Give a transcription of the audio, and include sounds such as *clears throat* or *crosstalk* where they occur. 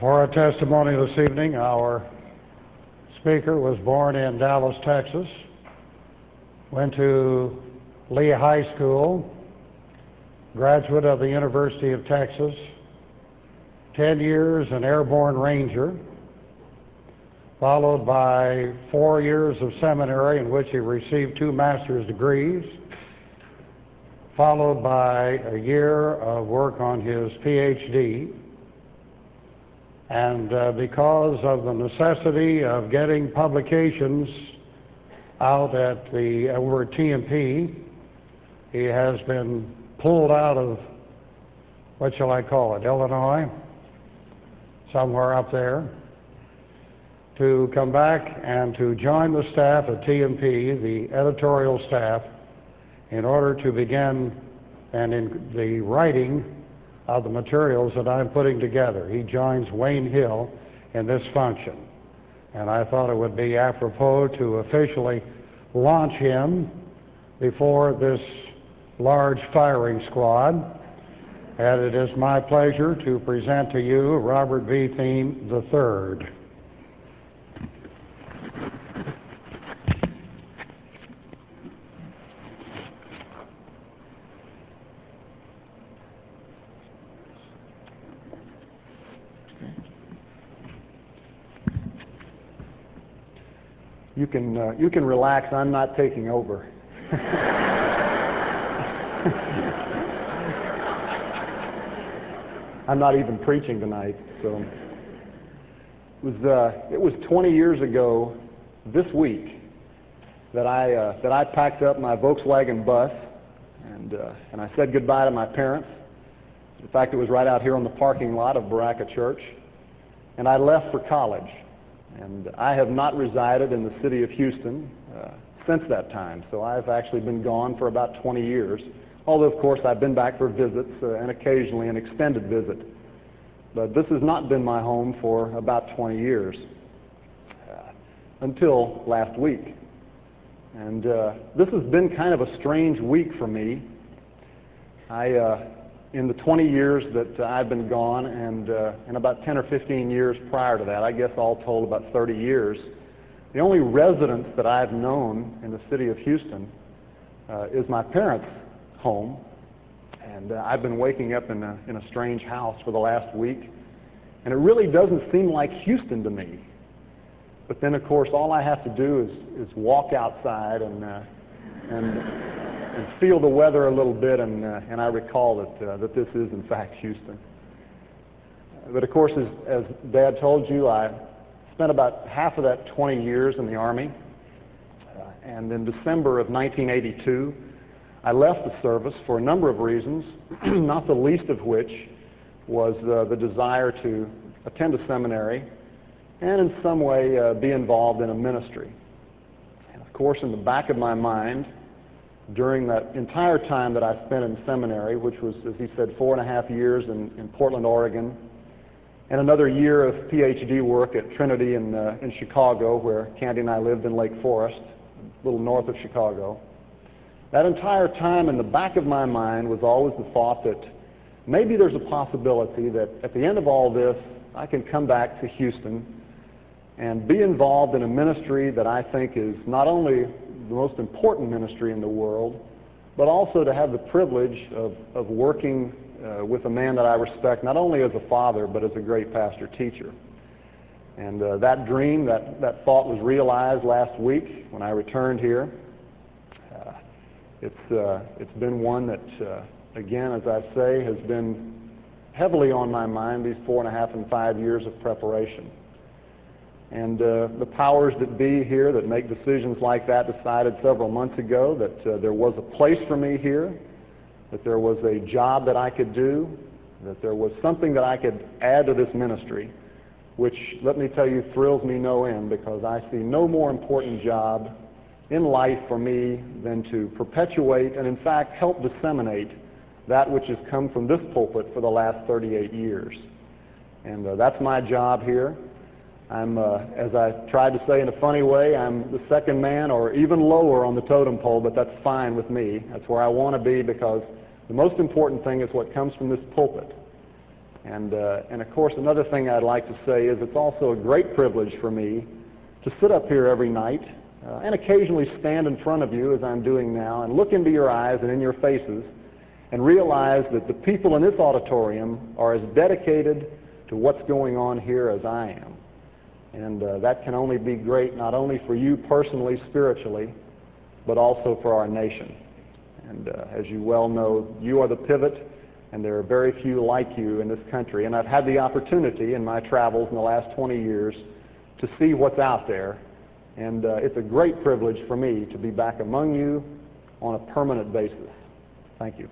For our testimony this evening, our speaker was born in Dallas, Texas, went to Lee High School, graduate of the University of Texas, 10 years an airborne ranger, followed by four years of seminary in which he received two master's degrees, followed by a year of work on his PhD. And uh, because of the necessity of getting publications out at the over at TMP, he has been pulled out of what shall I call it, Illinois, somewhere up there, to come back and to join the staff at TMP, the editorial staff, in order to begin and in the writing of the materials that I'm putting together. He joins Wayne Hill in this function. And I thought it would be apropos to officially launch him before this large firing squad. And it is my pleasure to present to you Robert B. Thieme III. You can uh, you can relax. I'm not taking over. *laughs* I'm not even preaching tonight. So it was uh, it was 20 years ago this week that I uh, that I packed up my Volkswagen bus and uh, and I said goodbye to my parents. In fact, it was right out here on the parking lot of Berachah Church, and I left for college. And I have not resided in the city of Houston uh, since that time, so I've actually been gone for about 20 years. Although, of course, I've been back for visits uh, and occasionally an extended visit. But this has not been my home for about 20 years uh, until last week. And uh, this has been kind of a strange week for me. I uh, in the 20 years that uh, I've been gone, and uh, in about 10 or 15 years prior to that, I guess all told about 30 years, the only residence that I've known in the city of Houston uh, is my parents' home. And uh, I've been waking up in a, in a strange house for the last week, and it really doesn't seem like Houston to me. But then, of course, all I have to do is, is walk outside and, uh, and and feel the weather a little bit, and, uh, and I recall that, uh, that this is, in fact, Houston. But of course, as, as Dad told you, I spent about half of that 20 years in the Army. Uh, and in December of 1982, I left the service for a number of reasons, *clears throat* not the least of which was uh, the desire to attend a seminary and in some way uh, be involved in a ministry. And of course, in the back of my mind, during that entire time that I spent in seminary, which was, as he said, four and a half years in, in Portland, Oregon, and another year of PhD work at Trinity in, uh, in Chicago, where Candy and I lived in Lake Forest, a little north of Chicago. That entire time in the back of my mind was always the thought that maybe there's a possibility that at the end of all this, I can come back to Houston and be involved in a ministry that I think is not only the most important ministry in the world, but also to have the privilege of, of working uh, with a man that I respect, not only as a father, but as a great pastor teacher. And uh, that dream, that, that thought was realized last week when I returned here. Uh, it's, uh, it's been one that, uh, again, as I say, has been heavily on my mind these four and a half and five years of preparation. And uh, the powers that be here that make decisions like that decided several months ago that uh, there was a place for me here, that there was a job that I could do, that there was something that I could add to this ministry, which, let me tell you, thrills me no end because I see no more important job in life for me than to perpetuate and, in fact, help disseminate that which has come from this pulpit for the last 38 years. And uh, that's my job here. I'm, uh, as I tried to say in a funny way, I'm the second man or even lower on the totem pole, but that's fine with me. That's where I want to be because the most important thing is what comes from this pulpit. And, uh, and of course, another thing I'd like to say is it's also a great privilege for me to sit up here every night uh, and occasionally stand in front of you as I'm doing now and look into your eyes and in your faces and realize that the people in this auditorium are as dedicated to what's going on here as I am. And uh, that can only be great not only for you personally, spiritually, but also for our nation. And uh, as you well know, you are the pivot, and there are very few like you in this country. And I've had the opportunity in my travels in the last 20 years to see what's out there. And uh, it's a great privilege for me to be back among you on a permanent basis. Thank you.